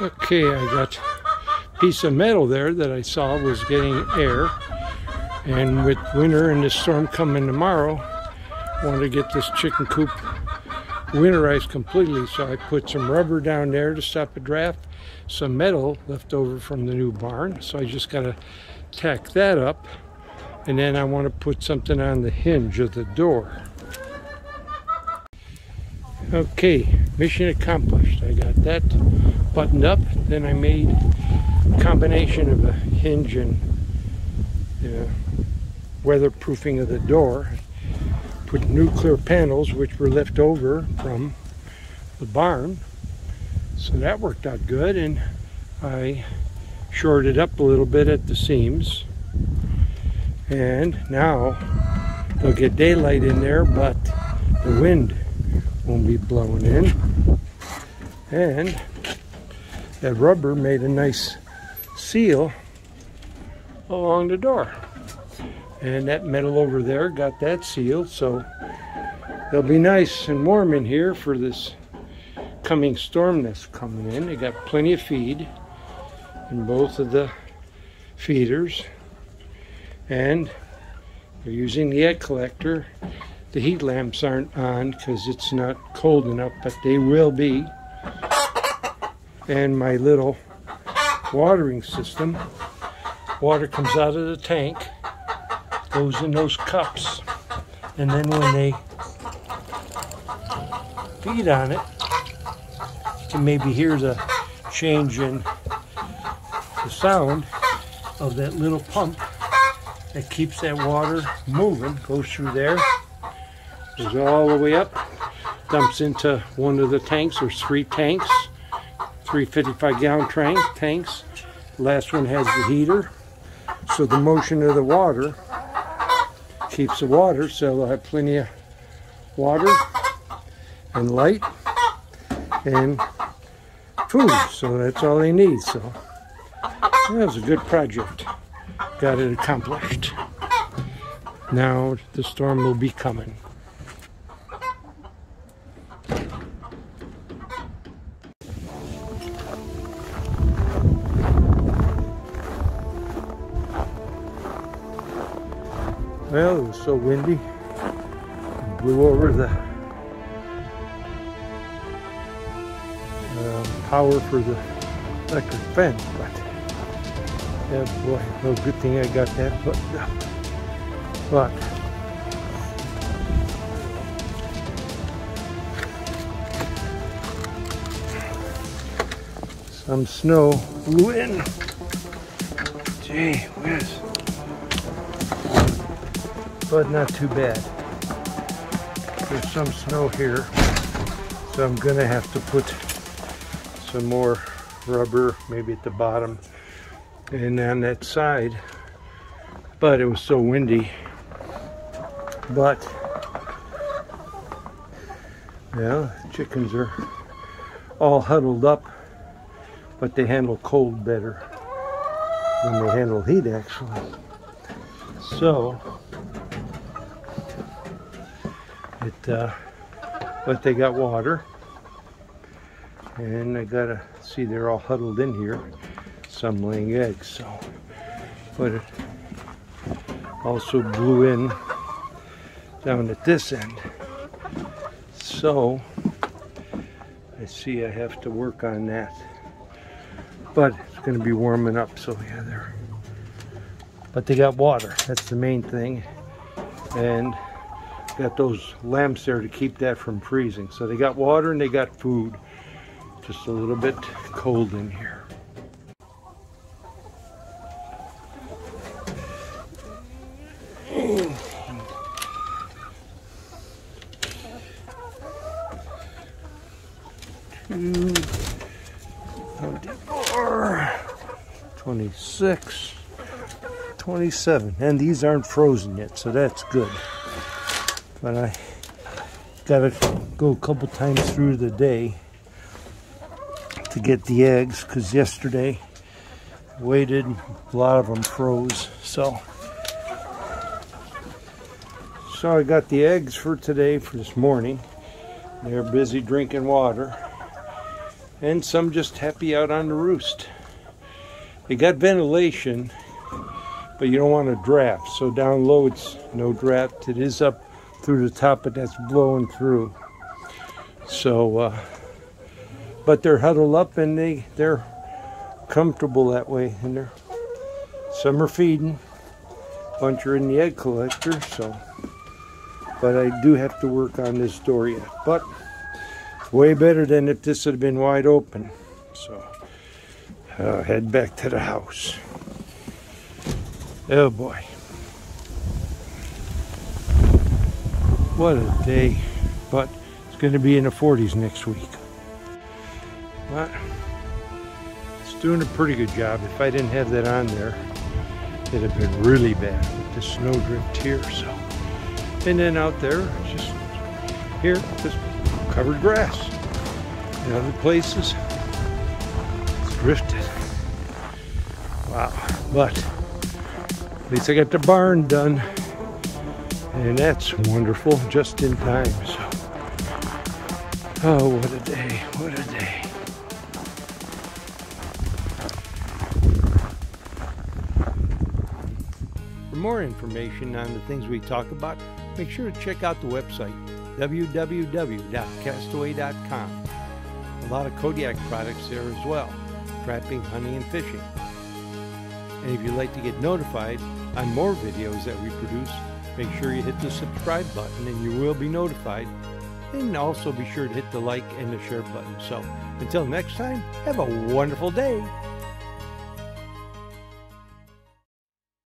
Okay, I got a piece of metal there that I saw was getting air. And with winter and the storm coming tomorrow, I wanted to get this chicken coop winterized completely. So I put some rubber down there to stop a draft, some metal left over from the new barn. So I just got to tack that up. And then I want to put something on the hinge of the door. Okay, mission accomplished. I got that buttoned up. Then I made a combination of a hinge and uh, weatherproofing of the door. Put nuclear panels which were left over from the barn. So that worked out good and I shorted up a little bit at the seams. And now they'll get daylight in there but the wind won't be blowing in. And that rubber made a nice seal along the door. And that metal over there got that sealed, so it'll be nice and warm in here for this coming storm that's coming in. They got plenty of feed in both of the feeders. And they're using the egg collector. The heat lamps aren't on because it's not cold enough, but they will be and my little watering system. Water comes out of the tank, goes in those cups, and then when they feed on it, you can maybe hear the change in the sound of that little pump that keeps that water moving, goes through there, goes all the way up, dumps into one of the tanks, there's three tanks, three 55 gallon tank, tanks. Last one has the heater. So the motion of the water keeps the water so they'll have plenty of water and light and food. So that's all they need. So that was a good project. Got it accomplished. Now the storm will be coming. Well, it was so windy. It blew over the um, power for the electric fence, but yeah, boy, no good thing I got that buttoned up. But some snow blew in. Gee whiz but not too bad. There's some snow here, so I'm gonna have to put some more rubber, maybe at the bottom and on that side. But it was so windy. But, yeah, chickens are all huddled up, but they handle cold better than they handle heat actually. So, it uh, but they got water. And I gotta see they're all huddled in here. Some laying eggs so. But it also blew in down at this end. So I see I have to work on that. But it's going to be warming up so yeah they're but they got water. That's the main thing. And got those lamps there to keep that from freezing. So they got water and they got food. Just a little bit cold in here. Two, 24, 26, 27. And these aren't frozen yet, so that's good but I gotta go a couple times through the day to get the eggs because yesterday waited a lot of them froze so so I got the eggs for today for this morning they're busy drinking water and some just happy out on the roost. They got ventilation, but you don't want a draft. So down low, it's no draft. It is up through the top, but that's blowing through. So, uh, but they're huddled up and they they're comfortable that way, and they're some are feeding, bunch are in the egg collector. So, but I do have to work on this door yet. But way better than if this had been wide open. So, uh, head back to the house. Oh boy. What a day. But it's going to be in the 40s next week. But it's doing a pretty good job. If I didn't have that on there, it'd have been really bad with the snow drift here. So, and then out there, just here, just covered grass. In other places, it's drifted. Wow. But at least I got the barn done. And that's wonderful, just in time. So, oh, what a day, what a day. For more information on the things we talk about, make sure to check out the website www.kastaway.com. A lot of Kodiak products there as well, trapping, hunting, and fishing. And if you'd like to get notified on more videos that we produce, make sure you hit the subscribe button and you will be notified. And also be sure to hit the like and the share button. So until next time, have a wonderful day.